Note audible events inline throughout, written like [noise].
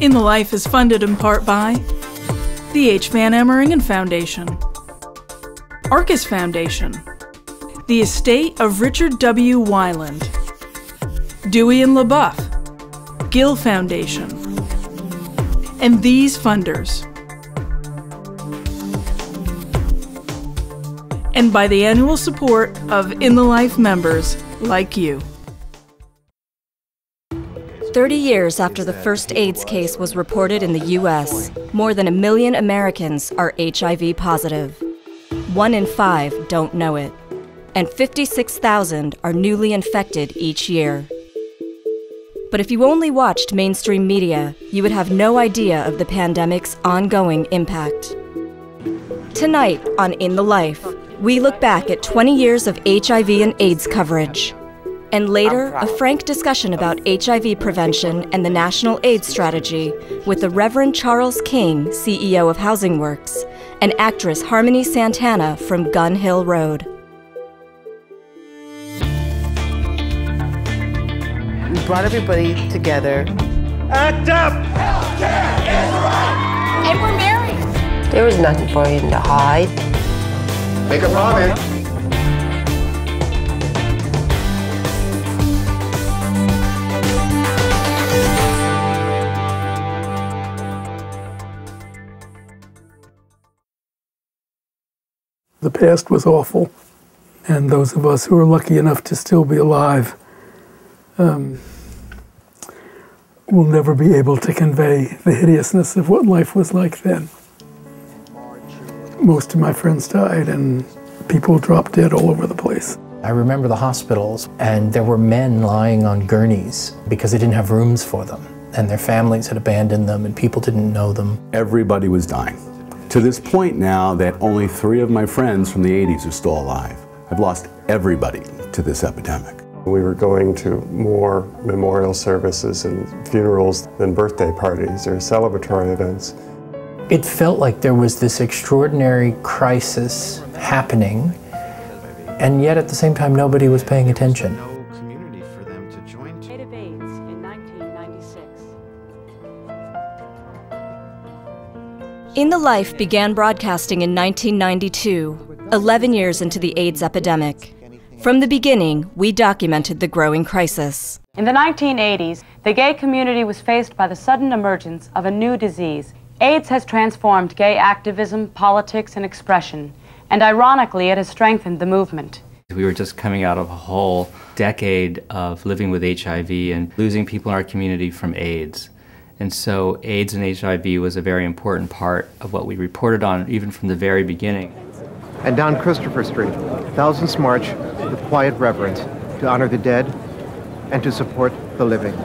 In the Life is funded in part by the H. Van Ameringen Foundation, Arcus Foundation, the estate of Richard W. Weiland, Dewey and LeBoeuf, Gill Foundation, and these funders. And by the annual support of In the Life members like you. 30 years after the first AIDS case was reported in the U.S., more than a million Americans are HIV positive. One in five don't know it, and 56,000 are newly infected each year. But if you only watched mainstream media, you would have no idea of the pandemic's ongoing impact. Tonight on In the Life, we look back at 20 years of HIV and AIDS coverage. And later, a frank discussion about HIV prevention and the National AIDS Strategy with the Reverend Charles King, CEO of Housing Works, and actress Harmony Santana from Gun Hill Road. We brought everybody together. Act up! And we're married. There was nothing for him to hide. Make a promise. The past was awful, and those of us who are lucky enough to still be alive um, will never be able to convey the hideousness of what life was like then. Most of my friends died, and people dropped dead all over the place. I remember the hospitals, and there were men lying on gurneys because they didn't have rooms for them, and their families had abandoned them, and people didn't know them. Everybody was dying. To this point now that only three of my friends from the 80s are still alive. I've lost everybody to this epidemic. We were going to more memorial services and funerals than birthday parties or celebratory events. It felt like there was this extraordinary crisis happening, and yet at the same time, nobody was paying attention. In the Life began broadcasting in 1992, 11 years into the AIDS epidemic. From the beginning, we documented the growing crisis. In the 1980s, the gay community was faced by the sudden emergence of a new disease. AIDS has transformed gay activism, politics, and expression, and ironically, it has strengthened the movement. We were just coming out of a whole decade of living with HIV and losing people in our community from AIDS. And so AIDS and HIV was a very important part of what we reported on even from the very beginning. And down Christopher Street, thousands march with quiet reverence to honor the dead and to support the living.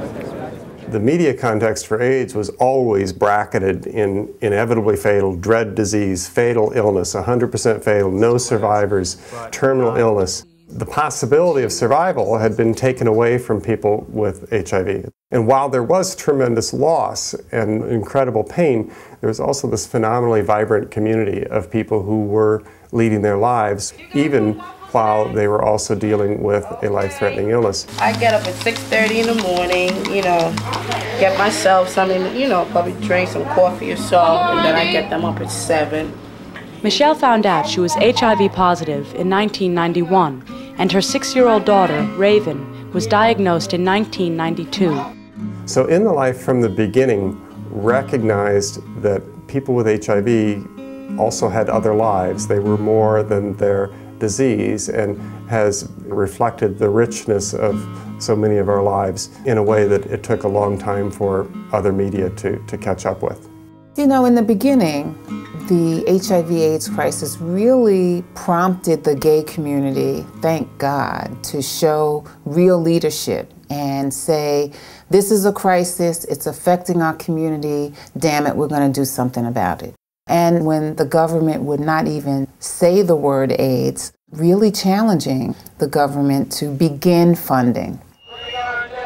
The media context for AIDS was always bracketed in inevitably fatal, dread disease, fatal illness, 100% fatal, no survivors, terminal illness the possibility of survival had been taken away from people with HIV. And while there was tremendous loss and incredible pain, there was also this phenomenally vibrant community of people who were leading their lives, even while they were also dealing with a life-threatening illness. I get up at 6.30 in the morning, you know, get myself something, you know, probably drink some coffee or so, and then I get them up at 7. Michelle found out she was HIV positive in 1991 and her six year old daughter, Raven, was diagnosed in 1992. So, In the Life from the beginning recognized that people with HIV also had other lives. They were more than their disease and has reflected the richness of so many of our lives in a way that it took a long time for other media to, to catch up with. You know, in the beginning, the HIV AIDS crisis really prompted the gay community, thank God, to show real leadership and say, this is a crisis, it's affecting our community, damn it, we're going to do something about it. And when the government would not even say the word AIDS, really challenging the government to begin funding.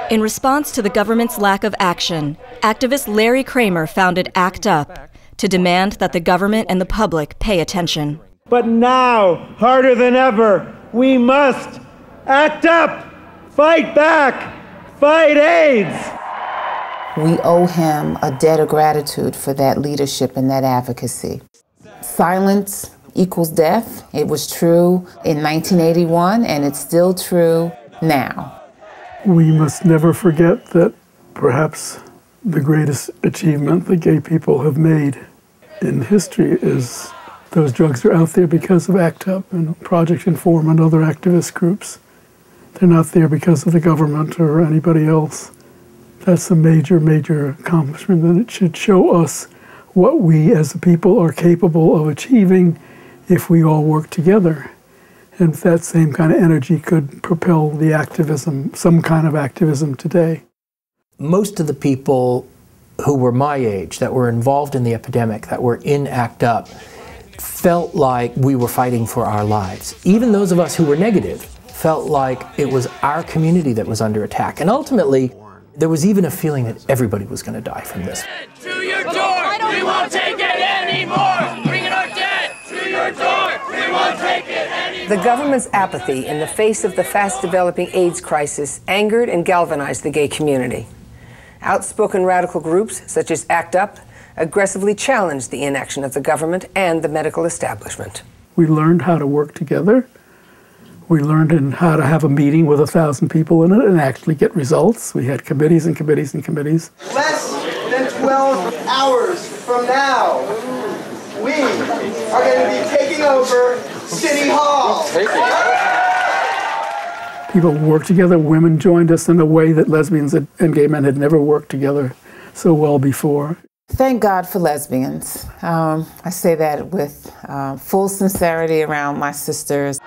In response to the government's lack of action, activist Larry Kramer founded ACT UP to demand that the government and the public pay attention. But now, harder than ever, we must act up, fight back, fight AIDS. we owe him a debt of gratitude for that leadership and that advocacy. Silence equals death. It was true in 1981, and it's still true now. We must never forget that perhaps the greatest achievement that gay people have made in history is those drugs are out there because of ACT UP and Project Inform and other activist groups. They're not there because of the government or anybody else. That's a major, major accomplishment, and it should show us what we as a people are capable of achieving if we all work together. And that same kind of energy could propel the activism, some kind of activism today. Most of the people who were my age, that were involved in the epidemic, that were in ACT UP, felt like we were fighting for our lives. Even those of us who were negative felt like it was our community that was under attack. And ultimately, there was even a feeling that everybody was going to die from this. To your door! We won't take The government's apathy in the face of the fast developing AIDS crisis angered and galvanized the gay community. Outspoken radical groups, such as ACT UP, aggressively challenged the inaction of the government and the medical establishment. We learned how to work together. We learned how to have a meeting with a thousand people in it and actually get results. We had committees and committees and committees. Less than 12 hours from now, we are going to be taking over City Hall. People worked together. Women joined us in a way that lesbians and gay men had never worked together so well before. Thank God for lesbians. Um, I say that with uh, full sincerity around my sisters.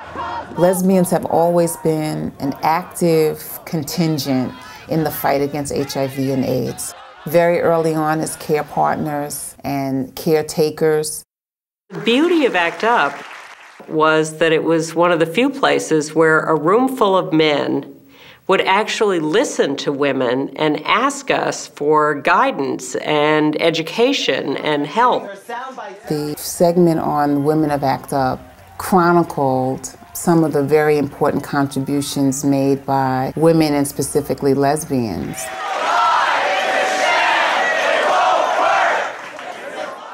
Lesbians have always been an active contingent in the fight against HIV and AIDS. Very early on as care partners and caretakers. The beauty of ACT UP was that it was one of the few places where a room full of men would actually listen to women and ask us for guidance and education and help. The segment on Women of ACT UP chronicled some of the very important contributions made by women and specifically lesbians.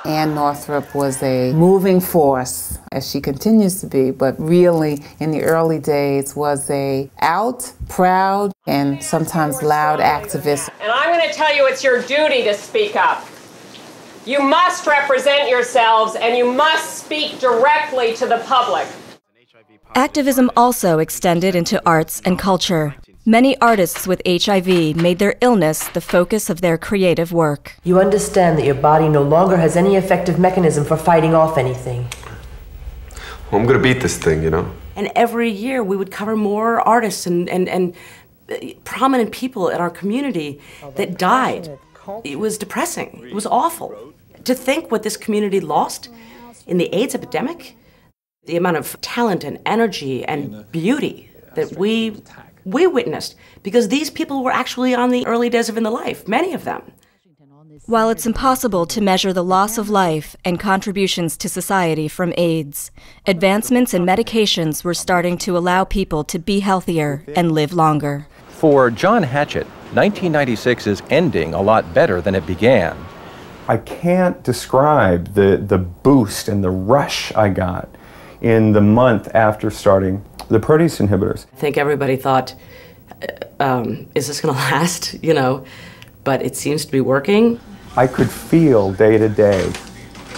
Ann Northrop was a moving force, as she continues to be, but really in the early days was a out, proud, and sometimes loud activist. And I'm going to tell you it's your duty to speak up. You must represent yourselves and you must speak directly to the public. Activism also extended into arts and culture. Many artists with HIV made their illness the focus of their creative work. You understand that your body no longer has any effective mechanism for fighting off anything. Well, I'm gonna beat this thing, you know? And every year we would cover more artists and, and, and uh, prominent people in our community that died. It was depressing. It was awful. To think what this community lost in the AIDS epidemic, the amount of talent and energy and beauty that we we witnessed because these people were actually on the early days of in the life, many of them. While it's impossible to measure the loss of life and contributions to society from AIDS, advancements in medications were starting to allow people to be healthier and live longer. For John Hatchett, 1996 is ending a lot better than it began. I can't describe the, the boost and the rush I got in the month after starting the protease inhibitors. I think everybody thought, um, is this going [laughs] to last? You know, but it seems to be working. I could feel day to day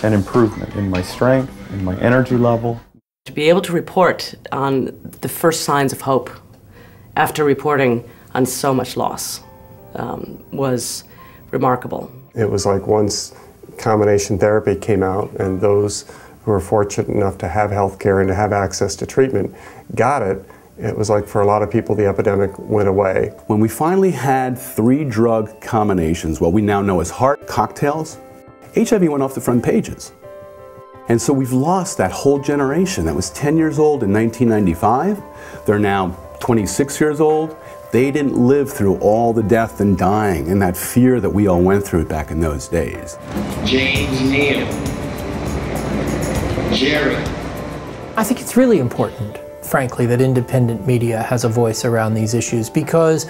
an improvement in my strength, in my energy level. To be able to report on the first signs of hope after reporting on so much loss um, was remarkable. It was like once combination therapy came out and those who were fortunate enough to have health care and to have access to treatment got it, it was like for a lot of people the epidemic went away. When we finally had three drug combinations, what we now know as HAART cocktails, HIV went off the front pages. And so we've lost that whole generation that was 10 years old in 1995. They're now 26 years old. They didn't live through all the death and dying and that fear that we all went through back in those days. James Neal. Jerry. I think it's really important, frankly, that independent media has a voice around these issues because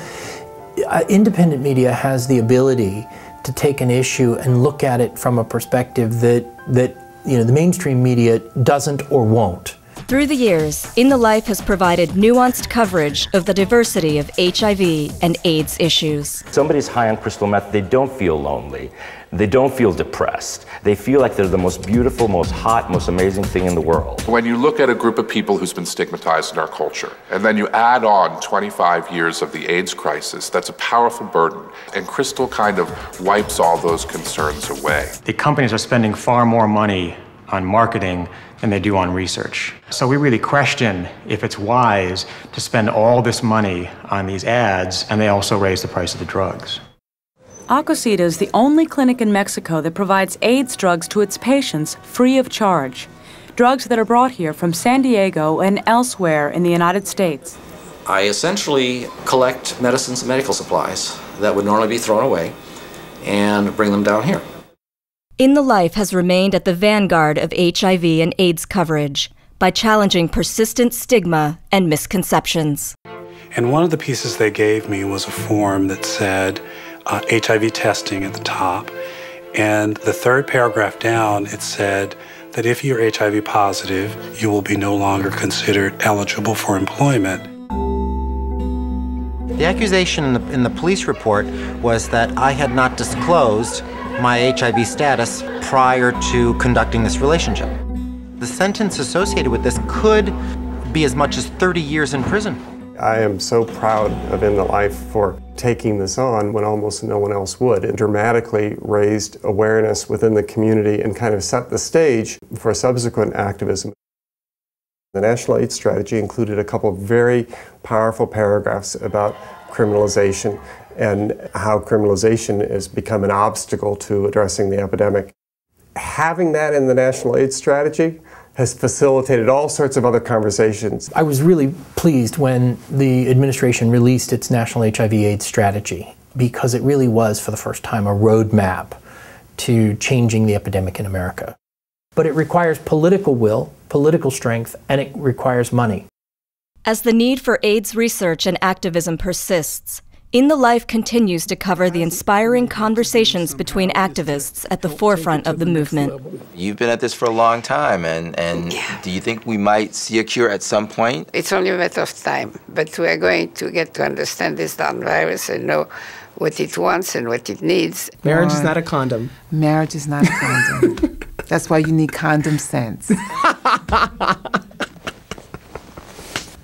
uh, independent media has the ability to take an issue and look at it from a perspective that that you know the mainstream media doesn't or won't. Through the years, In the Life has provided nuanced coverage of the diversity of HIV and AIDS issues. Somebody's high on crystal meth, they don't feel lonely. They don't feel depressed. They feel like they're the most beautiful, most hot, most amazing thing in the world. When you look at a group of people who's been stigmatized in our culture, and then you add on 25 years of the AIDS crisis, that's a powerful burden. And Crystal kind of wipes all those concerns away. The companies are spending far more money on marketing than they do on research. So we really question if it's wise to spend all this money on these ads and they also raise the price of the drugs. Acosita is the only clinic in Mexico that provides AIDS drugs to its patients free of charge. Drugs that are brought here from San Diego and elsewhere in the United States. I essentially collect medicines and medical supplies that would normally be thrown away and bring them down here. In the Life has remained at the vanguard of HIV and AIDS coverage by challenging persistent stigma and misconceptions. And one of the pieces they gave me was a form that said uh, HIV testing at the top. And the third paragraph down, it said that if you're HIV positive, you will be no longer considered eligible for employment. The accusation in the, in the police report was that I had not disclosed my HIV status prior to conducting this relationship. The sentence associated with this could be as much as 30 years in prison. I am so proud of In the Life for taking this on when almost no one else would. It dramatically raised awareness within the community and kind of set the stage for subsequent activism. The National AIDS Strategy included a couple of very powerful paragraphs about criminalization and how criminalization has become an obstacle to addressing the epidemic. Having that in the National AIDS Strategy has facilitated all sorts of other conversations. I was really pleased when the administration released its national HIV AIDS strategy because it really was, for the first time, a roadmap to changing the epidemic in America. But it requires political will, political strength, and it requires money. As the need for AIDS research and activism persists, in the Life continues to cover the inspiring conversations between activists at the forefront of the movement. You've been at this for a long time, and, and yeah. do you think we might see a cure at some point? It's only a matter of time, but we are going to get to understand this darn virus and know what it wants and what it needs. Marriage is not a condom. Marriage is not a condom. [laughs] That's why you need condom sense. [laughs]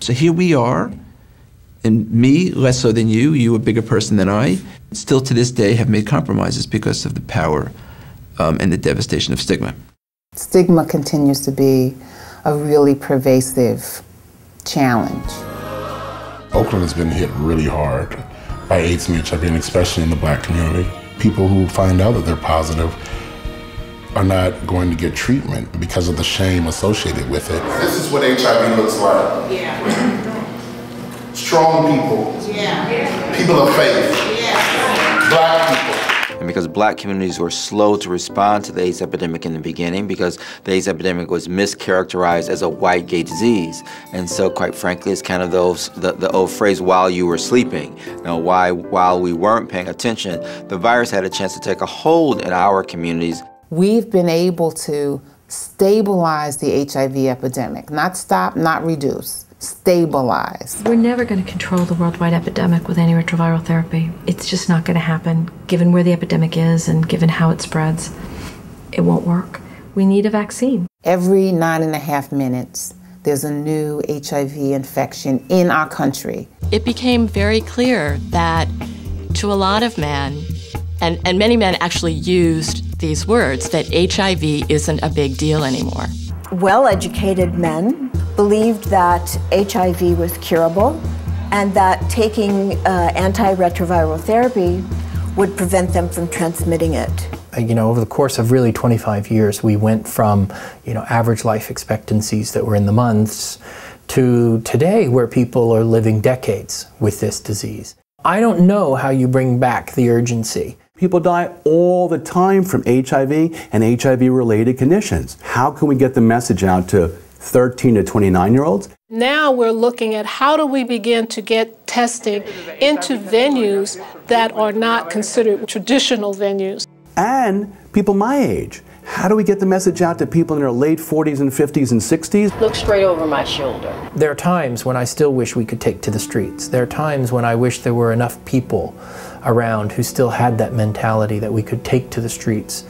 so here we are and me less so than you, you a bigger person than I, still to this day have made compromises because of the power um, and the devastation of stigma. Stigma continues to be a really pervasive challenge. Oakland has been hit really hard by AIDS and HIV, and especially in the black community. People who find out that they're positive are not going to get treatment because of the shame associated with it. This is what HIV looks like. Yeah strong people, yeah. people of faith, yeah. black people. And because black communities were slow to respond to the AIDS epidemic in the beginning, because the AIDS epidemic was mischaracterized as a white gay disease. And so, quite frankly, it's kind of those the, the old phrase, while you were sleeping. Now, why, while we weren't paying attention, the virus had a chance to take a hold in our communities. We've been able to stabilize the HIV epidemic, not stop, not reduce stabilize. We're never going to control the worldwide epidemic with antiretroviral therapy. It's just not going to happen, given where the epidemic is and given how it spreads. It won't work. We need a vaccine. Every nine and a half minutes, there's a new HIV infection in our country. It became very clear that to a lot of men, and, and many men actually used these words, that HIV isn't a big deal anymore. Well educated men believed that HIV was curable and that taking uh, antiretroviral therapy would prevent them from transmitting it. Uh, you know, over the course of really 25 years, we went from, you know, average life expectancies that were in the months to today where people are living decades with this disease. I don't know how you bring back the urgency. People die all the time from HIV and HIV related conditions. How can we get the message out to 13 to 29 year olds. Now we're looking at how do we begin to get testing into venues that are not considered traditional venues. And people my age. How do we get the message out to people in their late 40s and 50s and 60s? Look straight over my shoulder. There are times when I still wish we could take to the streets. There are times when I wish there were enough people around who still had that mentality that we could take to the streets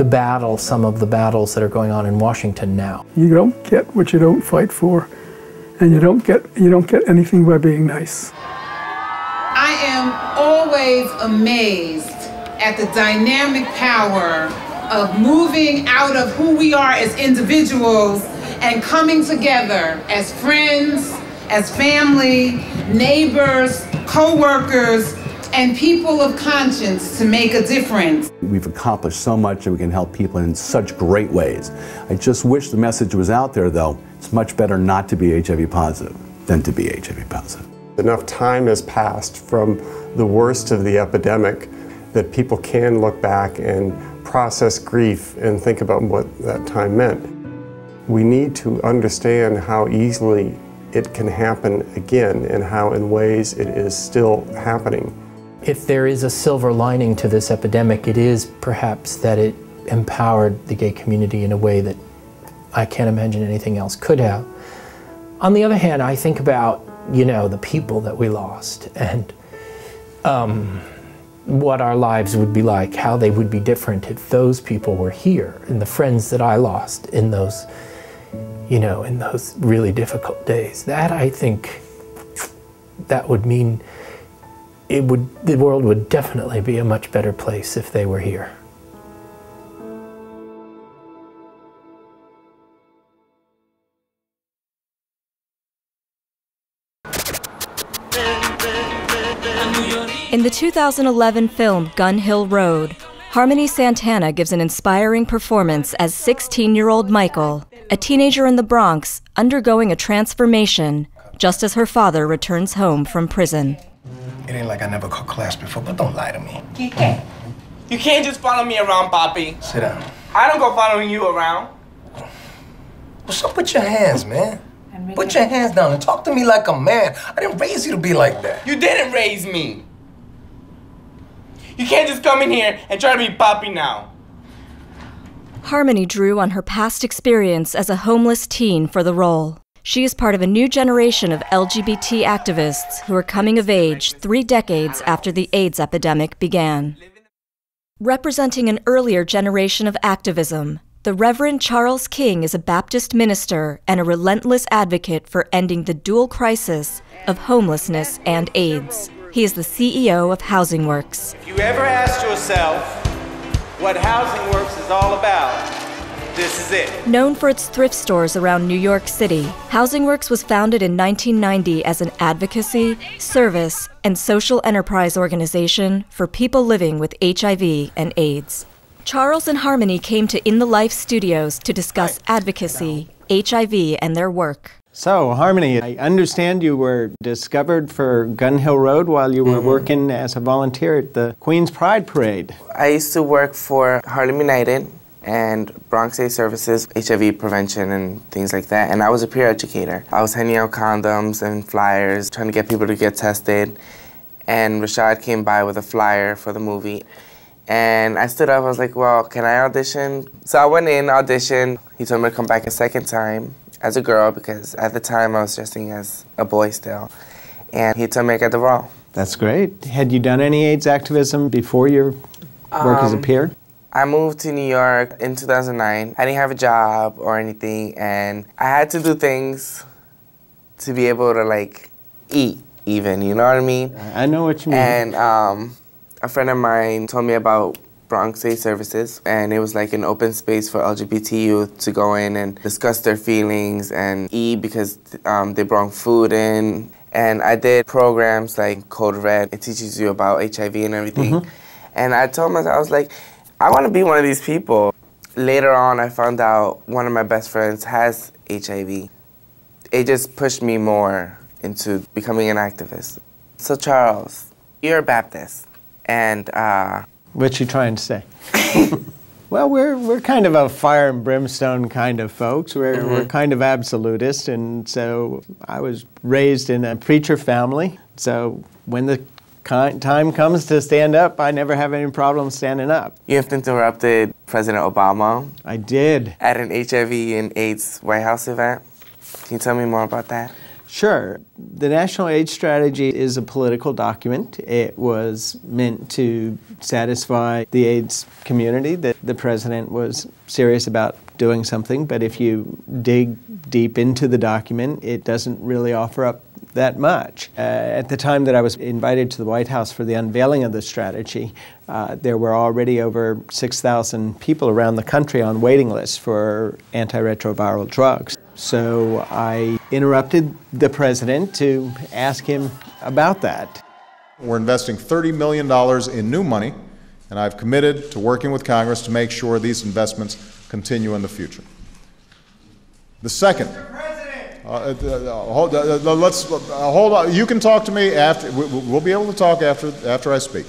to battle some of the battles that are going on in Washington now. You don't get what you don't fight for, and you don't get you don't get anything by being nice. I am always amazed at the dynamic power of moving out of who we are as individuals and coming together as friends, as family, neighbors, co-workers, and people of conscience to make a difference. We've accomplished so much and we can help people in such great ways. I just wish the message was out there though. It's much better not to be HIV positive than to be HIV positive. Enough time has passed from the worst of the epidemic that people can look back and process grief and think about what that time meant. We need to understand how easily it can happen again and how in ways it is still happening. If there is a silver lining to this epidemic, it is perhaps that it empowered the gay community in a way that I can't imagine anything else could have. On the other hand, I think about, you know, the people that we lost and um, what our lives would be like, how they would be different if those people were here, and the friends that I lost in those, you know, in those really difficult days. That I think that would mean it would the world would definitely be a much better place if they were here. In the 2011 film Gun Hill Road, Harmony Santana gives an inspiring performance as 16 year old Michael, a teenager in the Bronx undergoing a transformation just as her father returns home from prison. It ain't like I never caught class before, but don't lie to me. Kike, you can't just follow me around, Papi. Sit down. I don't go following you around. What's up with your hands, man? Put your hands down and talk to me like a man. I didn't raise you to be like that. You didn't raise me. You can't just come in here and try to be Papi now. Harmony drew on her past experience as a homeless teen for the role. She is part of a new generation of LGBT activists who are coming of age three decades after the AIDS epidemic began. Representing an earlier generation of activism, the Reverend Charles King is a Baptist minister and a relentless advocate for ending the dual crisis of homelessness and AIDS. He is the CEO of Housing Works. If you ever asked yourself what Housing Works is all about, this is it. Known for its thrift stores around New York City, Housing Works was founded in 1990 as an advocacy, service, and social enterprise organization for people living with HIV and AIDS. Charles and Harmony came to In the Life Studios to discuss advocacy, HIV, and their work. So, Harmony, I understand you were discovered for Gun Hill Road while you were Mhm. working as a volunteer at the Queen's Pride Parade. I used to work for Harlem United and Bronx AIDS Services, HIV prevention and things like that. And I was a peer educator. I was handing out condoms and flyers, trying to get people to get tested. And Rashaad came by with a flyer for the movie. And I stood up, I was like, well, can I audition? So I went in, auditioned. He told me to come back a second time as a girl because at the time I was dressing as a boy still. And he told me I got the role. That's great. Had you done any AIDS activism before your work as a Um, peer? I moved to New York in 2009. I didn't have a job or anything, and I had to do things to be able to like eat, even. You know what I mean? I know what you mean. And um, a friend of mine told me about Bronx AIDS Services, and it was like an open space for LGBT youth to go in and discuss their feelings and eat because um, they brought food in. And I did programs like Code Red. It teaches you about HIV and everything. Mhm. And I told myself, I was like, I want to be one of these people. Later on, I found out one of my best friends has HIV. It just pushed me more into becoming an activist. So, Charles, you're a Baptist. And uh, What you trying to say? [laughs] [laughs] Well, we're, we're kind of a fire and brimstone kind of folks. We're, mm-hmm. we're kind of absolutist. And so I was raised in a preacher family. So when the time comes to stand up, I never have any problem standing up. You have interrupted President Obama. I did. At an HIV and AIDS White House event. Can you tell me more about that? Sure. The National AIDS Strategy is a political document. It was meant to satisfy the AIDS community that the president was serious about doing something, but if you dig deep into the document, it doesn't really offer up that much. Uh, at the time that I was invited to the White House for the unveiling of the strategy, uh, there were already over 6,000 people around the country on waiting lists for antiretroviral drugs. So I interrupted the president to ask him about that. We're investing $30 million in new money, and I've committed to working with Congress to make sure these investments continue in the future. The second, uh, uh, uh hold, uh, uh, let's hold on. You can talk to me after. We'll be able to talk after after I speak.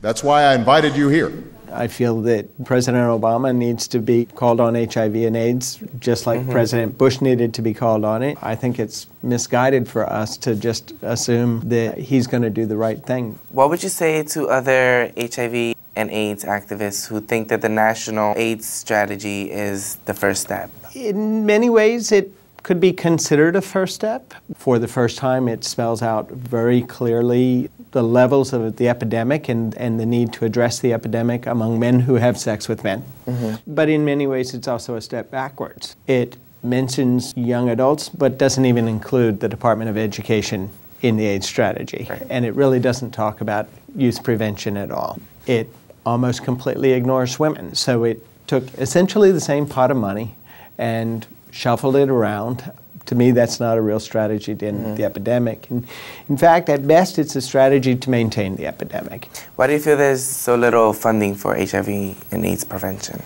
That's why I invited you here. I feel that President Obama needs to be called on HIV and AIDS, just like mm-hmm. President Bush needed to be called on it. I think it's misguided for us to just assume that he's going to do the right thing. What would you say to other HIV and AIDS activists who think that the national AIDS strategy is the first step? In many ways, it could be considered a first step. For the first time, it spells out very clearly the levels of the epidemic and, and the need to address the epidemic among men who have sex with men. Mm-hmm. But in many ways, it's also a step backwards. It mentions young adults, but doesn't even include the Department of Education in the AIDS strategy. Right. And it really doesn't talk about youth prevention at all. It almost completely ignores women. So it took essentially the same pot of money and shuffled it around. To me, that's not a real strategy to end mm-hmm. the epidemic. And in fact, at best, it's a strategy to maintain the epidemic. Why do you feel there's so little funding for HIV and AIDS prevention?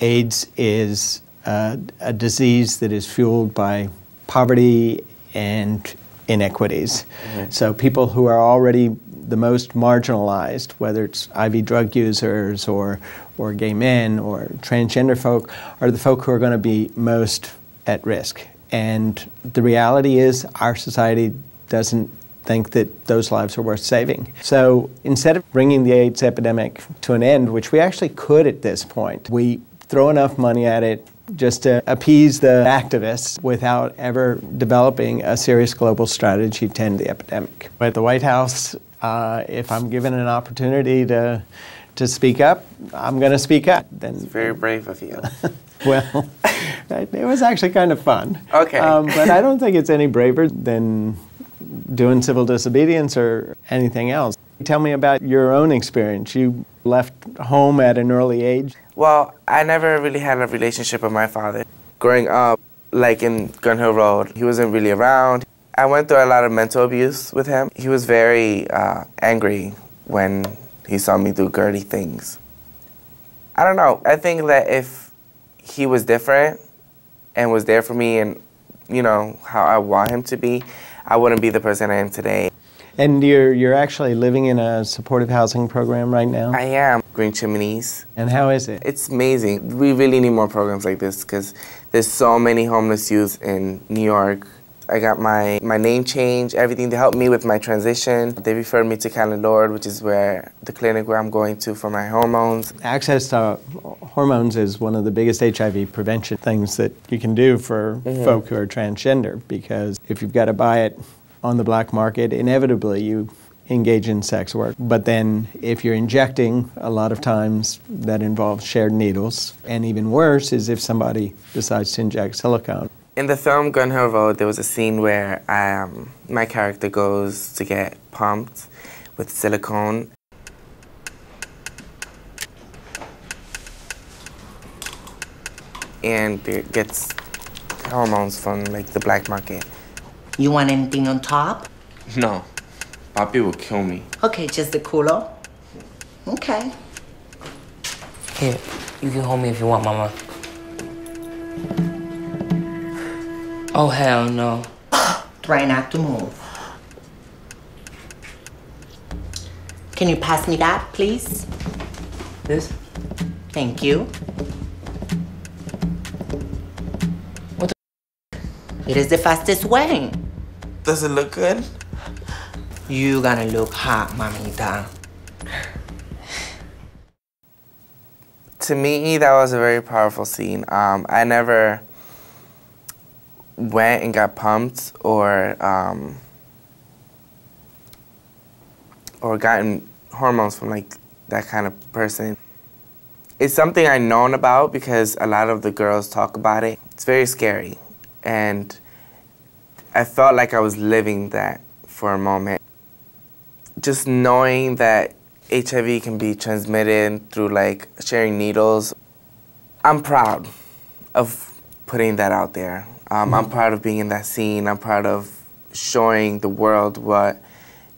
AIDS is uh, a disease that is fueled by poverty and inequities. Mm-hmm. So people who are already the most marginalized, whether it's IV drug users or, or gay men or transgender folk, are the folk who are going to be most at risk. And the reality is, our society doesn't think that those lives are worth saving. So instead of bringing the AIDS epidemic to an end, which we actually could at this point, we throw enough money at it just to appease the activists without ever developing a serious global strategy to end the epidemic. At the White House, uh, if I'm given an opportunity to to speak up, I'm going to speak up. Then it's very brave of you. [laughs] well, it was actually kind of fun. Okay. Um, but I don't think it's any braver than doing civil disobedience or anything else. Tell me about your own experience. You left home at an early age. Well, I never really had a relationship with my father. Growing up, like in Gun Hill Road, he wasn't really around. I went through a lot of mental abuse with him. He was very uh, angry when he saw me do girly things. I don't know. I think that if he was different and was there for me and, you know, how I want him to be, I wouldn't be the person I am today. And you're, you're actually living in a supportive housing program right now? I am. Green Chimneys. And how is it? It's amazing. We really need more programs like this because there's so many homeless youth in New York I got my, my name change, everything They helped me with my transition. They referred me to Callen-Lorde, which is where the clinic where I'm going to for my hormones. Access to hormones is one of the biggest HIV prevention things that you can do for mm-hmm. folk who are transgender because if you've got to buy it on the black market, inevitably you engage in sex work. But then if you're injecting, a lot of times that involves shared needles. And even worse is if somebody decides to inject silicone. In the film Gun Hill Road, there was a scene where um, my character goes to get pumped with silicone. And it gets hormones from like the black market. You want anything on top? No. Papi will kill me. Okay, just the culo. Okay. Here, you can hold me if you want, Mama. Oh, hell no. [gasps] Try not to move. Can you pass me that, please? This? Thank you. What It is the fastest way. Does it look good? You gonna look hot, mamita. To me, that was a very powerful scene. Um, I never went and got pumped or um, or gotten hormones from like that kind of person. It's something I've known about because a lot of the girls talk about it. It's very scary. And I felt like I was living that for a moment. Just knowing that HIV can be transmitted through like sharing needles, I'm proud of putting that out there. Um, I'm proud of being in that scene. I'm proud of showing the world what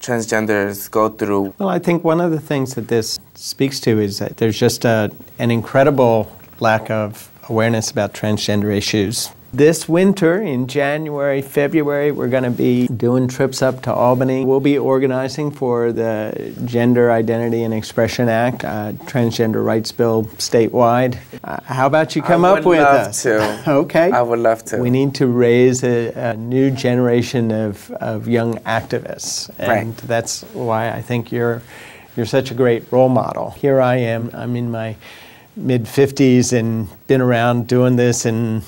transgenders go through. Well, I think one of the things that this speaks to is that there's just a, an incredible lack of awareness about transgender issues. This winter, in January, February, we're going to be doing trips up to Albany. We'll be organizing for the Gender Identity and Expression Act, uh, Transgender Rights Bill statewide. Uh, how about you come I up would with love us? To. [laughs] okay. I would love to. We need to raise a, a new generation of, of young activists. And Right. that's why I think you're, you're such a great role model. Here I am, I'm in my mid 50s and been around doing this and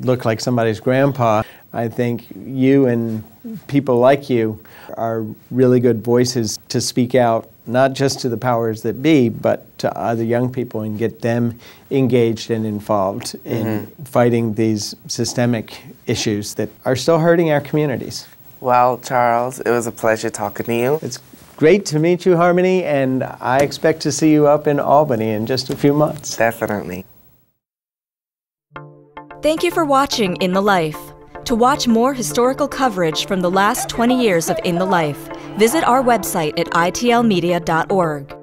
look like somebody's grandpa. I think you and people like you are really good voices to speak out, not just to the powers that be, but to other young people and get them engaged and involved in mm-hmm. fighting these systemic issues that are still hurting our communities. Well, Charles, it was a pleasure talking to you. It's great to meet you, Harmony, and I expect to see you up in Albany in just a few months. Definitely. Thank you for watching In the Life. To watch more historical coverage from the last 20 years of In the Life, visit our website at itlmedia.org.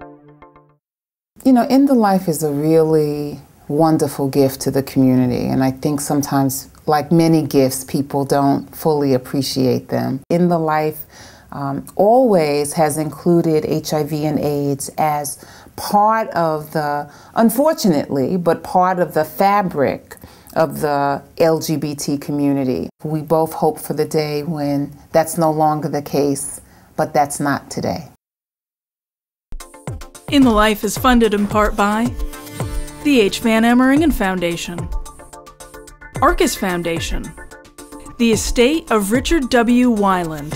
You know, In the Life is a really wonderful gift to the community, and I think sometimes, like many gifts, people don't fully appreciate them. In the Life um, always has included HIV and AIDS as part of the, unfortunately, but part of the fabric of the LGBT community. We both hope for the day when that's no longer the case, but that's not today. In the Life is funded in part by the H. Van Ameringen Foundation, Arcus Foundation, the estate of Richard W. Weiland,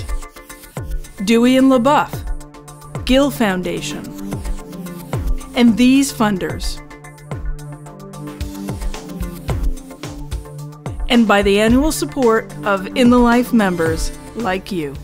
Dewey and LeBoeuf, Gill Foundation, and these funders. And by the annual support of In the Life members like you.